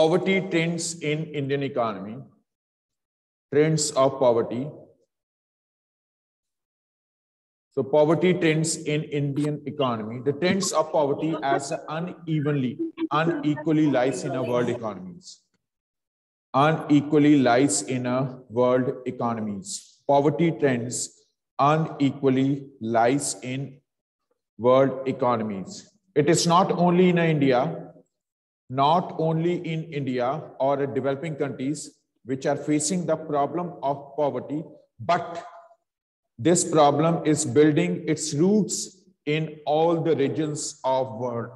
Poverty trends in Indian economy. Trends of poverty. So poverty trends in Indian economy. The trends of poverty as unevenly, unequally lies in a world economies. Unequally lies in a world economies. Poverty trends unequally lies in world economies. It is not only in India, not only in India or developing countries which are facing the problem of poverty, but this problem is building its roots in all the regions of world.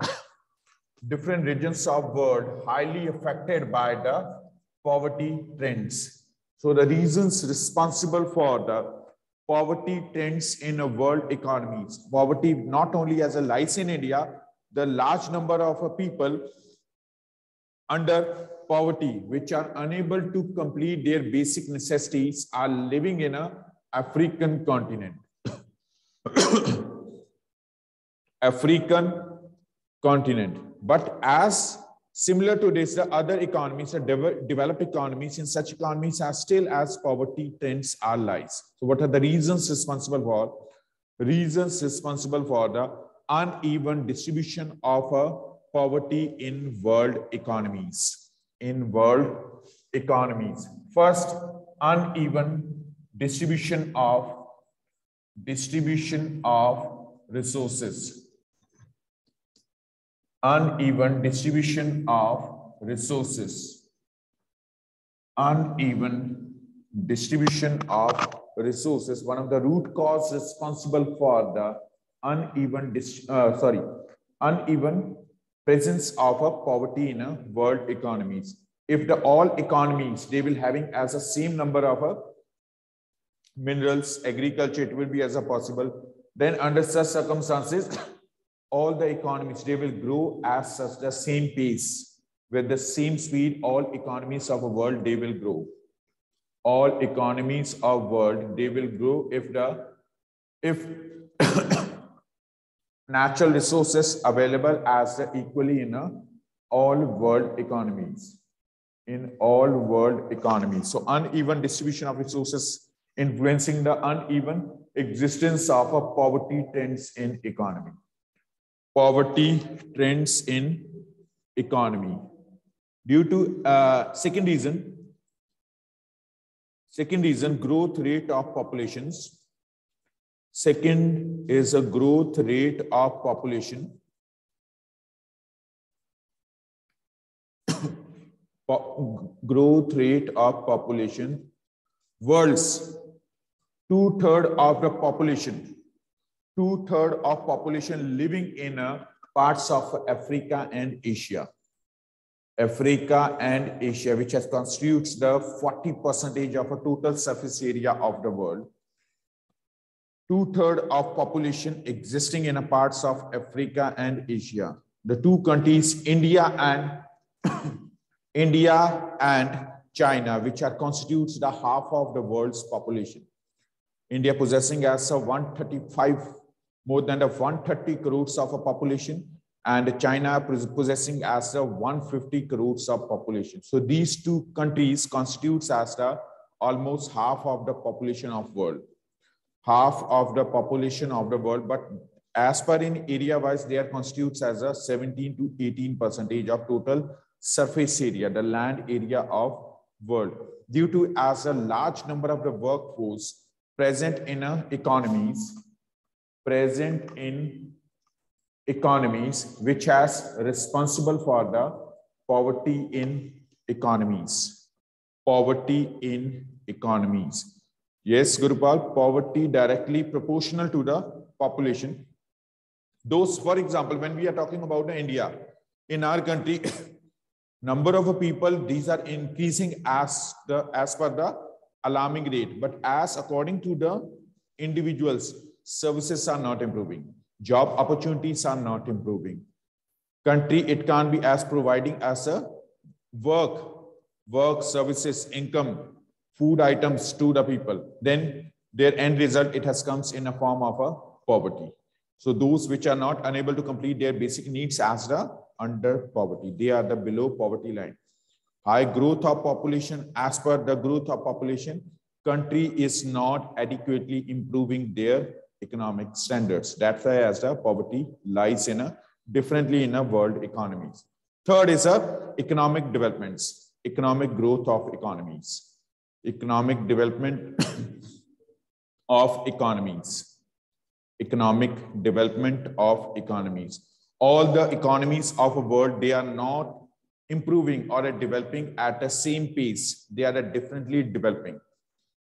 Different regions of world highly affected by the poverty trends. So the reasons responsible for the poverty trends in a world economies. Poverty not only as a lies in India, the large number of people under poverty, which are unable to complete their basic necessities, are living in a African continent. African continent. But as Similar to this, the other economies, the developed economies, in such economies are still as poverty trends are lies. So what are the reasons responsible for? Reasons responsible for the uneven distribution of uh, poverty in world economies. In world economies. First, uneven distribution of distribution of resources uneven distribution of resources. Uneven distribution of resources. One of the root cause responsible for the uneven, uh, sorry, uneven presence of a poverty in a world economies. If the all economies, they will having as a same number of a minerals, agriculture, it will be as a possible. Then under such circumstances, all the economies, they will grow as such the same pace. With the same speed, all economies of the world, they will grow. All economies of world, they will grow if the if natural resources available as equally in all world economies in all world economies so uneven distribution of resources influencing the uneven existence of a poverty trends in economy poverty trends in economy. Due to uh, second reason, second reason, growth rate of populations. Second is a growth rate of population. growth rate of population. World's two-third of the population two-thirds of population living in uh, parts of Africa and Asia. Africa and Asia, which has constitutes the 40 percentage of a total surface area of the world. Two-thirds of population existing in a parts of Africa and Asia. The two countries, India and India and China, which are constitutes the half of the world's population. India possessing as a 135 more than the 130 crores of a population and China possessing as the 150 crores of population. So these two countries constitutes as the almost half of the population of world. Half of the population of the world, but as per in area wise, they are constitutes as a 17 to 18 percentage of total surface area, the land area of world. Due to as a large number of the workforce present in economies, present in economies which has responsible for the poverty in economies. Poverty in economies. Yes, Gurupal, poverty directly proportional to the population. Those, for example, when we are talking about India, in our country, number of people, these are increasing as the as per the alarming rate. But as according to the individuals, services are not improving. Job opportunities are not improving. Country, it can't be as providing as a work, work, services, income, food items to the people. Then their end result, it has comes in a form of a poverty. So those which are not unable to complete their basic needs as the under poverty, they are the below poverty line. high growth of population as per the growth of population country is not adequately improving their economic standards that's why as the poverty lies in a differently in a world economies third is a economic developments economic growth of economies economic development of economies. Economic development of economies. All the economies of a world they are not improving or developing at the same pace. They are differently developing.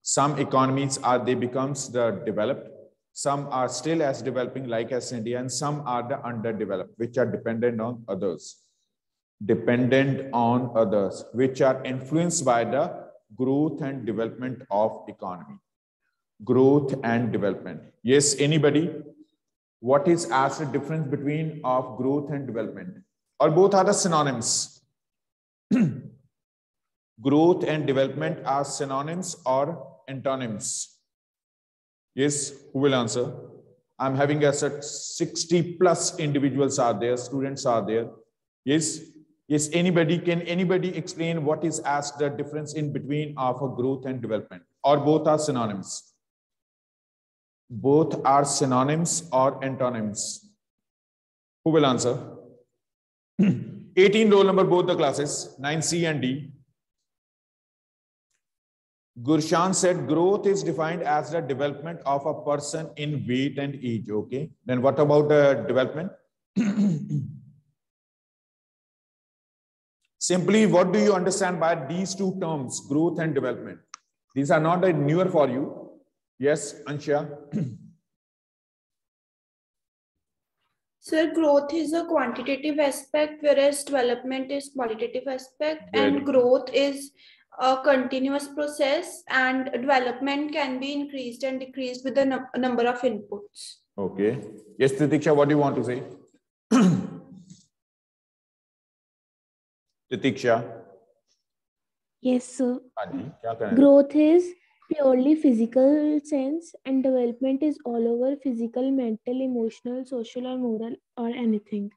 Some economies are they becomes the developed. Some are still as developing like as india and some are the underdeveloped which are dependent on others. Dependent on others which are influenced by the growth and development of economy. Growth and development. Yes anybody? What is as the difference between of growth and development? Or both are the synonyms. Growth and development are synonyms or antonyms? Yes who will answer? I'm having a set 60 plus individuals are there students are there. Yes yes anybody can anybody explain what is as the difference in between of a growth and development or both are synonyms both are synonyms or antonyms. Who will answer? 18 roll number, both the classes, 9C and D. Gurshan said growth is defined as the development of a person in weight and age. Okay. Then what about the development? Simply, what do you understand by these two terms, growth and development? These are not newer for you. Yes, Ansha. So growth is a quantitative aspect, whereas development is qualitative aspect, and growth is a continuous process, and development can be increased and decreased with the num number of inputs. Okay. Yes, Titiksha, what do you want to say? Titiksha. Yes, sir. Growth is purely physical sense and development is all over physical mental emotional social or moral or anything.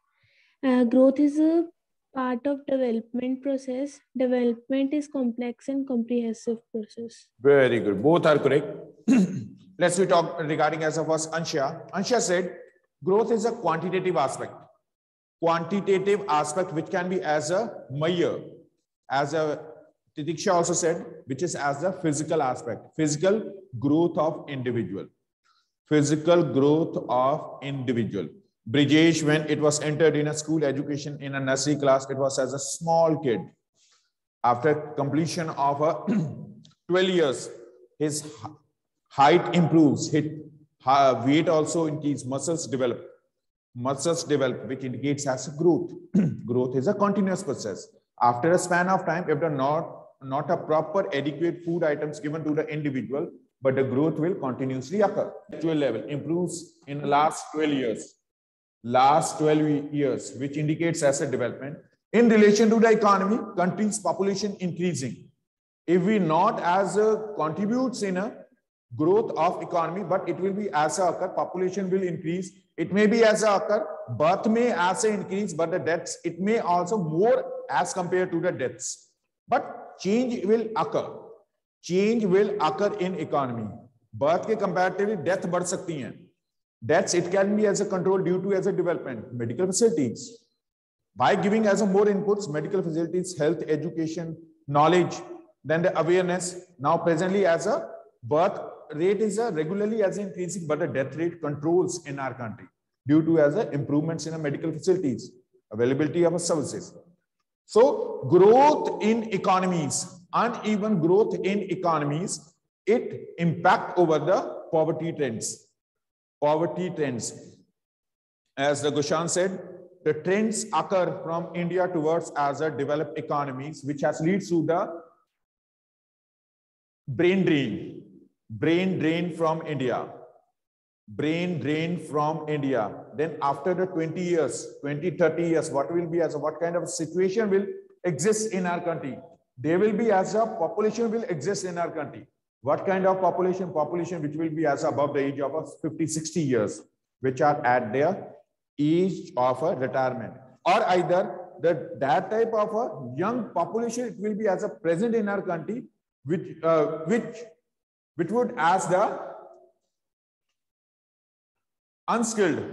Uh, growth is a part of development process. Development is complex and comprehensive process. Very good. Both are correct. Let's we talk regarding as of us ansha ansha said growth is a quantitative aspect quantitative aspect which can be as a measure as a Titiksha also said, which is as the physical aspect, physical growth of individual, physical growth of individual. Brijesh, when it was entered in a school education in a nursery class, it was as a small kid. After completion of a 12 years, his height improves, his weight also increases, muscles develop. Muscles develop, which indicates as a growth. growth is a continuous process. After a span of time, if the not not a proper adequate food items given to the individual, but the growth will continuously occur. Actual level improves in the last 12 years. Last 12 years, which indicates asset development. In relation to the economy, country's population increasing. If we not as a contributes in a growth of economy, but it will be as a occur, population will increase. It may be as a occur, birth may as a increase, but the deaths, it may also more as compared to the deaths. But change will occur change will occur in economy birth ke comparatively death बढ़ सकती हैं deaths it can be as a control due to as a development medical facilities by giving as a more inputs medical facilities health education knowledge then the awareness now presently as a birth rate is a regularly as increasing but the death rate controls in our country due to as a improvements in medical facilities availability of services so growth in economies, uneven growth in economies, it impact over the poverty trends. Poverty trends. As the Gushan said, the trends occur from India towards as a developed economies, which has leads to the brain drain, brain drain from India brain drain from India. Then after the 20 years, 20, 30 years, what will be as a, what kind of situation will exist in our country? There will be as a population will exist in our country. What kind of population? Population which will be as above the age of 50, 60 years, which are at their age of retirement. Or either that that type of a young population it will be as a present in our country which uh, which which would as the unskilled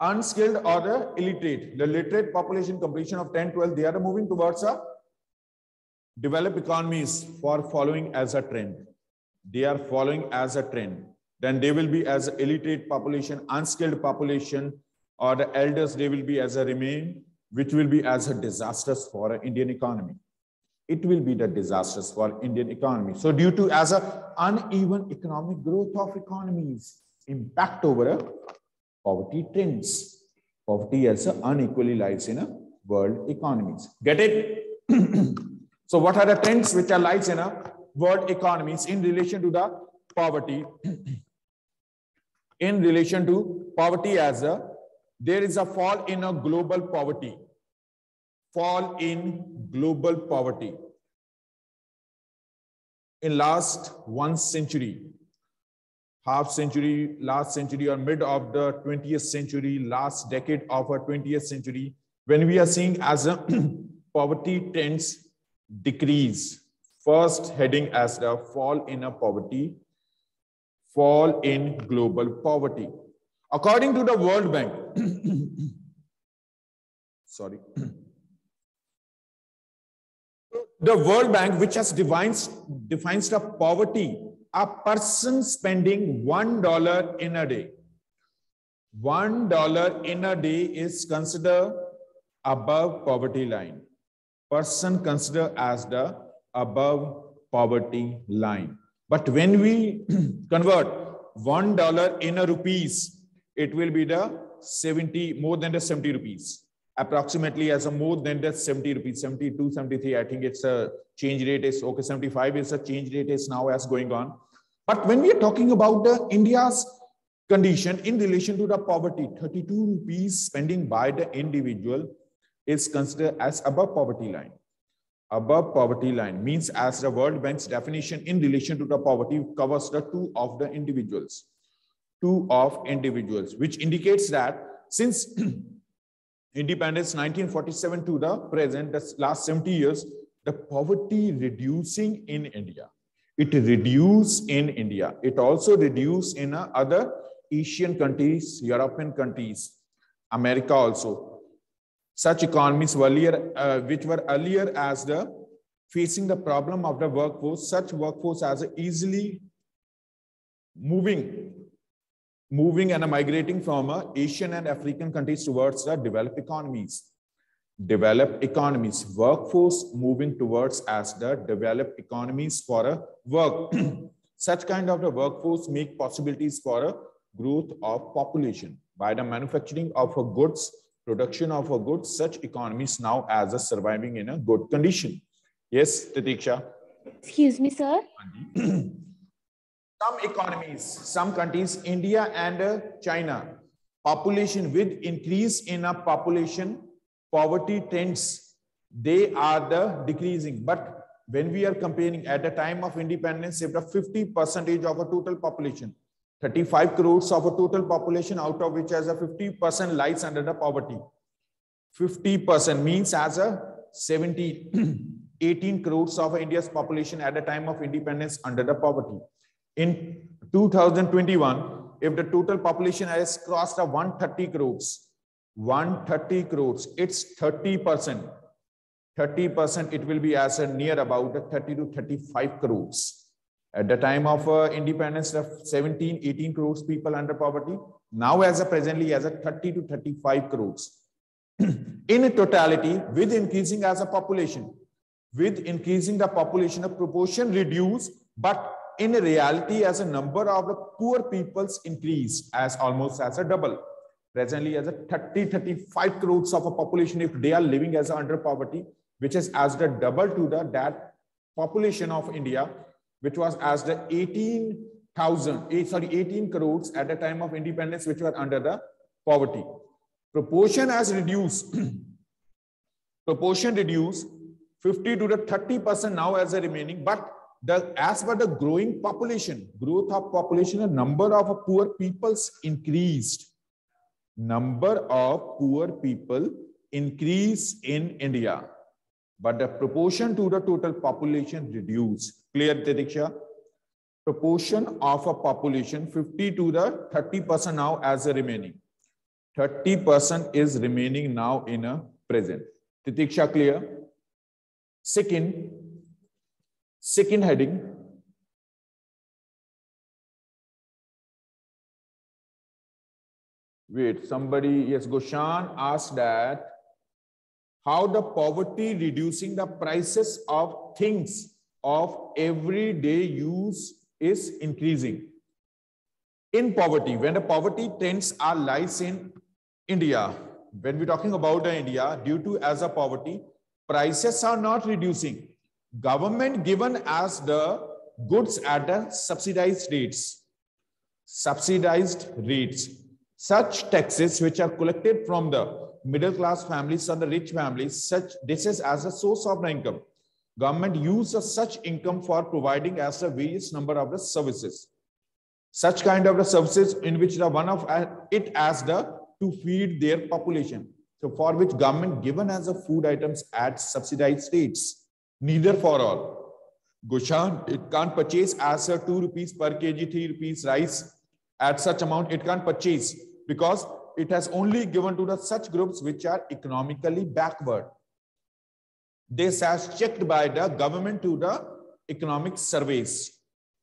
unskilled or the illiterate. The literate population completion of 10 12 they are moving towards a developed economies for following as a trend. They are following as a trend. Then they will be as illiterate population unskilled population or the elders they will be as a remain which will be as a disastrous for an indian economy it will be the disastrous for indian economy. So due to as a uneven economic growth of economies impact over a poverty trends. Poverty as a unequally lies in a world economies. Get it? So what are the trends which are lies in a world economies in relation to the poverty? In relation to poverty as a there is a fall in a global poverty. Fall in global poverty. In last one century, half century, last century, or mid of the 20th century, last decade of our 20th century, when we are seeing as a poverty trends decrease, first heading as the fall in a poverty, fall in global poverty. According to the World Bank, sorry, the World Bank, which has defines, defines the poverty, a person spending one dollar in a day. One dollar in a day is considered above poverty line. Person considered as the above poverty line. But when we convert one dollar in a rupees it will be the 70, more than the 70 rupees, approximately as a more than that 70 rupees, 72, 73. I think it's a change rate is okay. 75 is a change rate is now as going on. But when we are talking about the India's condition in relation to the poverty, 32 rupees spending by the individual is considered as above poverty line. Above poverty line means as the World Bank's definition in relation to the poverty covers the two of the individuals two of individuals, which indicates that since independence 1947 to the present, the last 70 years, the poverty reducing in India. It reduced in India. It also reduced in uh, other Asian countries, European countries, America also. Such economies earlier, uh, which were earlier as the facing the problem of the workforce, such workforce as easily moving moving and migrating from uh, Asian and African countries towards the developed economies. Developed economies, workforce moving towards as the developed economies for a work. Such kind of the workforce make possibilities for a growth of population by the manufacturing of a goods, production of a goods, such economies now as a surviving in a good condition. Yes, Titiksha. Excuse me, sir. some economies, some countries, India and uh, China, population with increase in a population, poverty trends, they are the decreasing. But when we are comparing at the time of independence, if the 50 percentage of a total population, 35 crores of a total population, out of which as a 50% lies under the poverty. 50% means as a 17, 18 crores of India's population at the time of independence under the poverty. In 2021, if the total population has crossed a 130 crores, 130 crores, it's 30%. 30% it will be as a near about 30 to 35 crores. At the time of uh, independence, of 17, 18 crores people under poverty. Now as a presently as a 30 to 35 crores. in totality, with increasing as a population, with increasing the population, a proportion reduce, but in reality, as a number of the poor peoples increase as almost as a double. Presently, as a 30, 35 crores of a population, if they are living as under poverty, which is as the double to the that population of India, which was as the 18,000, eh, sorry, 18 crores at the time of independence, which were under the poverty. Proportion has reduced. proportion reduced 50 to the 30% now as a remaining, but the as per the growing population, growth of population, a number of poor peoples increased. Number of poor people increase in India, but the proportion to the total population reduce. Clear, Titiksha? Proportion of a population 50 to the 30% now as a remaining. 30% is remaining now in a present. Titiksha clear? Second, second heading, Wait, somebody, yes, Goshan asked that how the poverty reducing the prices of things of everyday use is increasing. In poverty, when the poverty trends are lies in India, when we're talking about India, due to as a poverty, prices are not reducing. Government given as the goods at the subsidized rates. Subsidized rates such taxes which are collected from the middle class families or the rich families, such this is as a source of income. Government uses such income for providing as a various number of the services. Such kind of the services in which the one of uh, it as the to feed their population. So for which government given as a food items at subsidized states, neither for all. Goshan, it can't purchase as a 2 rupees per kg, 3 rupees rice at such amount, it can't purchase because it has only given to the such groups which are economically backward. This has checked by the government to the economic surveys.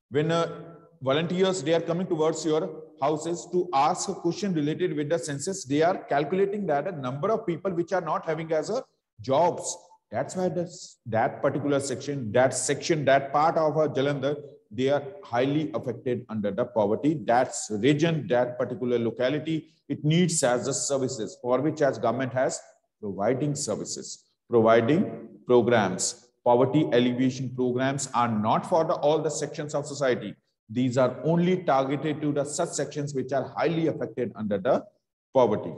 When uh, volunteers, they are coming towards your houses to ask a question related with the census, they are calculating that a number of people which are not having as a jobs. That's why this, that particular section, that section, that part of a Jalandhar they are highly affected under the poverty. That's region, that particular locality, it needs as the services for which as government has providing services, providing programs. Poverty alleviation programs are not for the, all the sections of society. These are only targeted to the such sections which are highly affected under the poverty.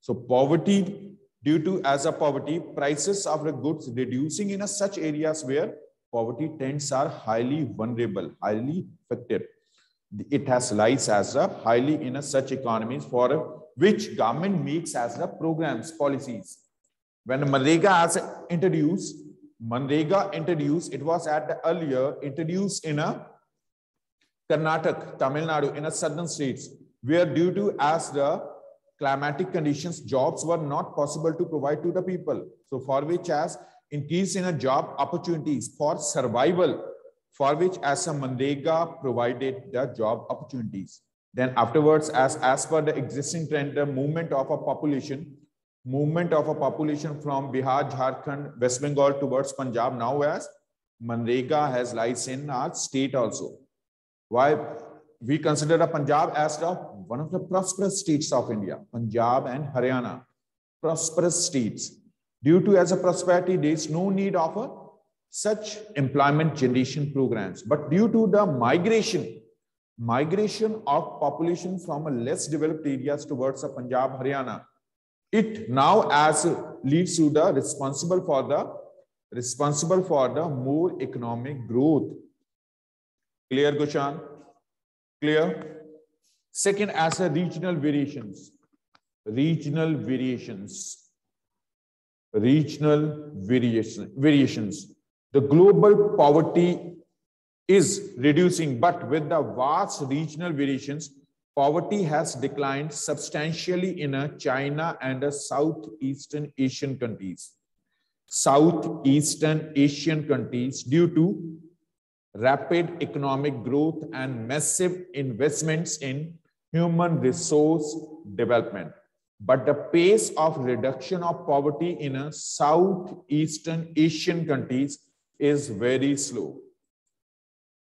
So poverty due to as a poverty, prices of the goods reducing in a such areas where poverty trends are highly vulnerable, highly affected. It has lies as a highly in a such economies for which government makes as the programs, policies. When Manrega has introduced, Manrega introduced, it was at the earlier introduced in a Karnataka, Tamil Nadu, in a southern states, where due to as the climatic conditions, jobs were not possible to provide to the people. So for which as increase in a job opportunities for survival for which as a Manrega provided the job opportunities. Then afterwards, as, as per the existing trend, the movement of a population, movement of a population from Bihar, Jharkhand, West Bengal towards Punjab now as Manrega has lies in our state also. Why we consider a Punjab as the one of the prosperous states of India, Punjab and Haryana, prosperous states. Due to as a prosperity, there is no need of a, such employment generation programs. But due to the migration, migration of population from a less developed areas towards a Punjab, Haryana, it now as leads to the responsible for the responsible for the more economic growth. Clear, Gushan? Clear? Second, as a regional variations. Regional variations regional variation, variations. The global poverty is reducing, but with the vast regional variations, poverty has declined substantially in a China and a Southeastern Asian countries. Southeastern Asian countries due to rapid economic growth and massive investments in human resource development. But the pace of reduction of poverty in a southeastern asian countries is very slow.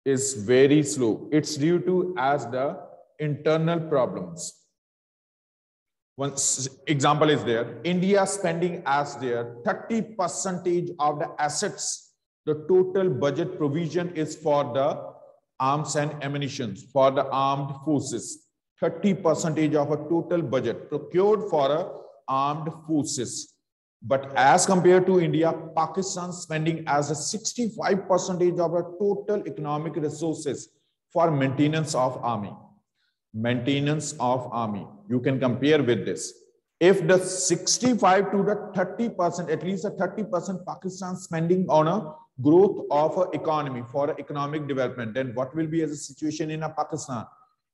Is very slow. It's due to as the internal problems. One example is there. India spending as their 30 percentage of the assets the total budget provision is for the arms and ammunition for the armed forces 30 percentage of a total budget procured for a armed forces. But as compared to India, Pakistan spending as a 65 percentage of a total economic resources for maintenance of army. Maintenance of army. You can compare with this. If the 65 to the 30 percent at least a 30 percent pakistan spending on a growth of a economy for economic development then what will be as a situation in a pakistan?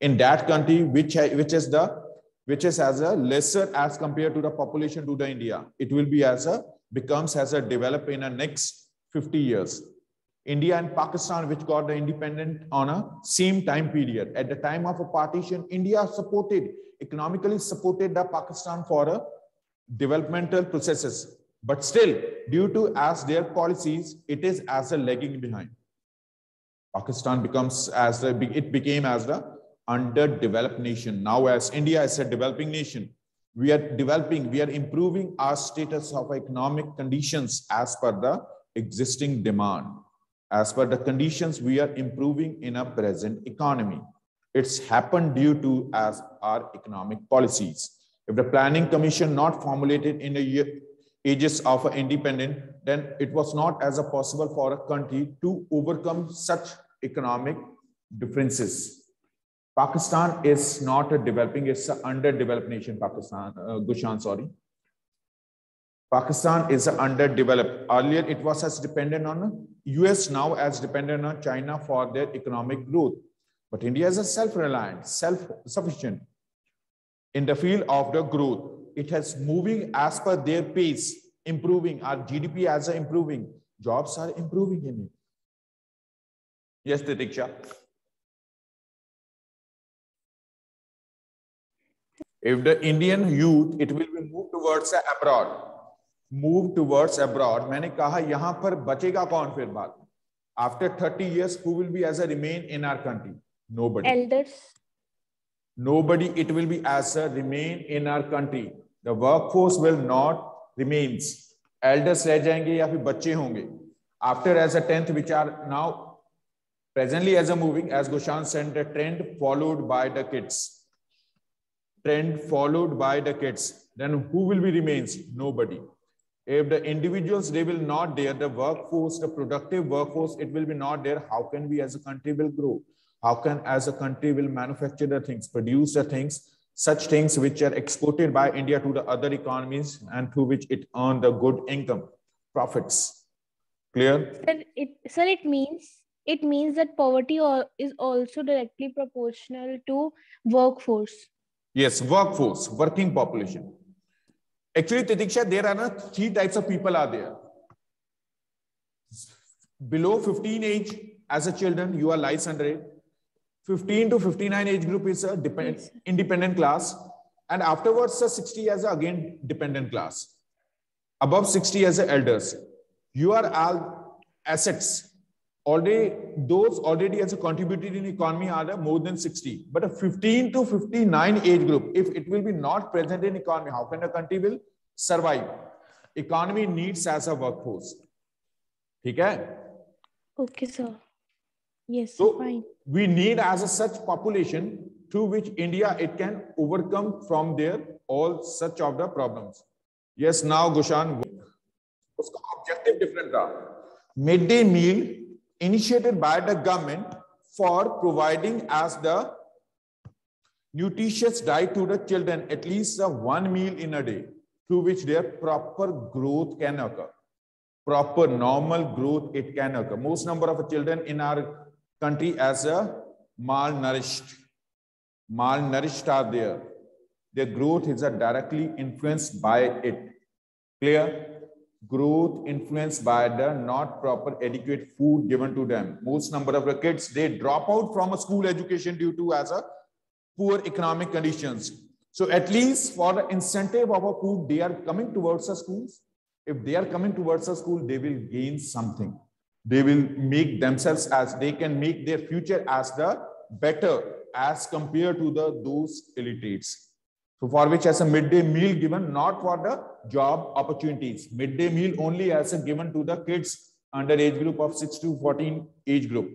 In that country which which is the which is as a lesser as compared to the population to the india it will be as a becomes as a develop in the next 50 years india and pakistan which got the independent on a same time period at the time of a partition india supported economically supported the pakistan for a developmental processes but still due to as their policies it is as a lagging behind pakistan becomes as the it became as the underdeveloped nation. Now, as India is a developing nation, we are developing, we are improving our status of economic conditions as per the existing demand. As per the conditions, we are improving in our present economy. It's happened due to as our economic policies. If the planning commission not formulated in the ages of independent, then it was not as a possible for a country to overcome such economic differences Pakistan is not a developing, it's an underdeveloped nation, Pakistan, uh, Gushan, sorry. Pakistan is underdeveloped. Earlier, it was as dependent on US, now as dependent on China for their economic growth. But India is a self-reliant, self-sufficient. In the field of the growth, it has moving as per their pace, improving. Our GDP as a improving. Jobs are improving in it. Yes, Titiksha. If the Indian youth, it will be moved towards abroad. Move towards abroad. मैंने कहा यहाँ पर बचेगा कौन फिर बात After 30 years, who will be as a remain in our country? Nobody. Elders. Nobody. It will be as a remain in our country. The workforce will not remains. Elders रह जाएंगे या फिर बच्चे होंगे. After as a 10th, which are now presently as a moving, as Goshan said, the trend followed by the kids trend followed by the kids, then who will be remains? Nobody. If the individuals, they will not there, the workforce, the productive workforce, it will be not there. How can we as a country will grow? How can as a country will manufacture the things, produce the things, such things which are exported by India to the other economies and through which it earn the good income, profits. Clear? Sir, it, sir, it means it means that poverty is also directly proportional to workforce. Yes, workforce, working population. Actually, Titiksha, there are not three types of people are there. Below 15 age, as a children, you are lies under it. 15 to 59 age group is a depend, independent class. And afterwards, a 60 as a, again dependent class. Above 60 as a elders. You are all assets already those already as a contributed in economy are more than 60 but a 15 to 59 age group if it will be not present in economy how can a country will survive economy needs as a workforce okay okay sir yes so fine we need as a such population through which india it can overcome from there all such of the problems yes now gushan uska objective different rah midday meal initiated by the government for providing as the nutritious diet to the children at least uh, one meal in a day through which their proper growth can occur. Proper normal growth it can occur. Most number of children in our country as a malnourished malnourished are there. Their growth is uh, directly influenced by it. Clear growth influenced by the not proper adequate food given to them. Most number of the kids, they drop out from a school education due to as a poor economic conditions. So at least for the incentive of a food, they are coming towards the schools. If they are coming towards the school, they will gain something. They will make themselves as they can make their future as the better as compared to the those illiterates. So for which as a midday meal given, not for the job opportunities. Midday meal only as a given to the kids under age group of 6 to 14 age group.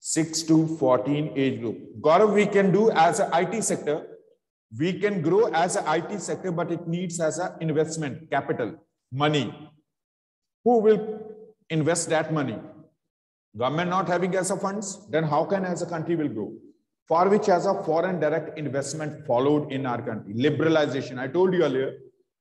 6 to 14 age group. Gaurav, we can do as a IT sector. We can grow as a IT sector, but it needs as a investment, capital, money. Who will invest that money? Government not having as a funds, then how can as a country will grow? For which as a foreign direct investment followed in our country. Liberalization, I told you earlier,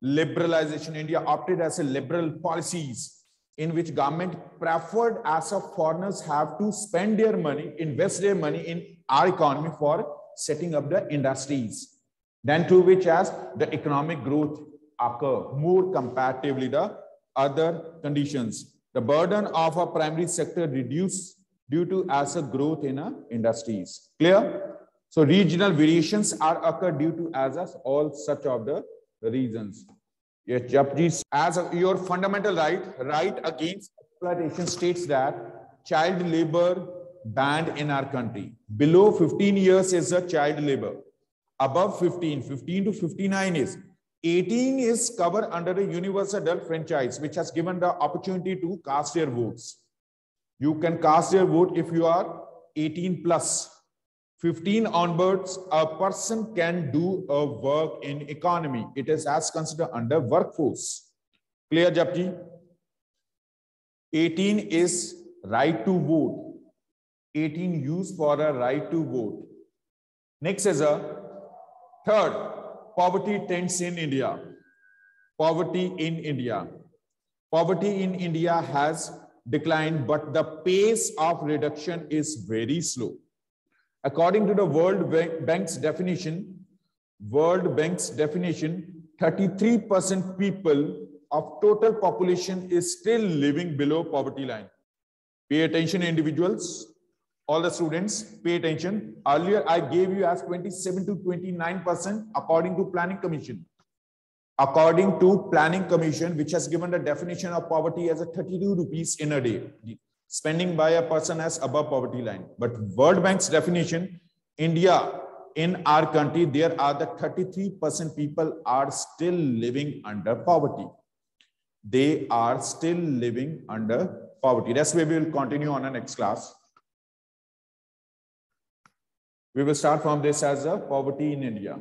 liberalization, India opted as a liberal policies in which government preferred as a foreigners have to spend their money, invest their money in our economy for setting up the industries. Then to which as the economic growth occur more comparatively the other conditions. The burden of a primary sector reduced due to as a growth in industries. Clear? So regional variations are occur due to as all such of the reasons. Yes, Japji, as a, your fundamental right, right against exploitation states that child labor banned in our country. Below 15 years is a child labor. Above 15, 15 to 59 is. 18 is covered under the universal adult franchise, which has given the opportunity to cast their votes. You can cast your vote if you are 18 plus. 15 onwards, a person can do a work in economy. It is as considered under workforce. Clear, Japji? 18 is right to vote. 18 used for a right to vote. Next is a third, poverty trends in India. Poverty in India. Poverty in India has declined, but the pace of reduction is very slow. According to the World Bank's definition, World Bank's definition, 33% people of total population is still living below poverty line. Pay attention individuals all the students pay attention earlier i gave you as 27 to 29 percent according to planning commission according to planning commission which has given the definition of poverty as a 32 rupees in a day. Spending by a person as above poverty line. But world bank's definition india in our country there are the 33 percent people are still living under poverty. They are still living under poverty. That's where we will continue on the next class. We will start from this as a poverty in India.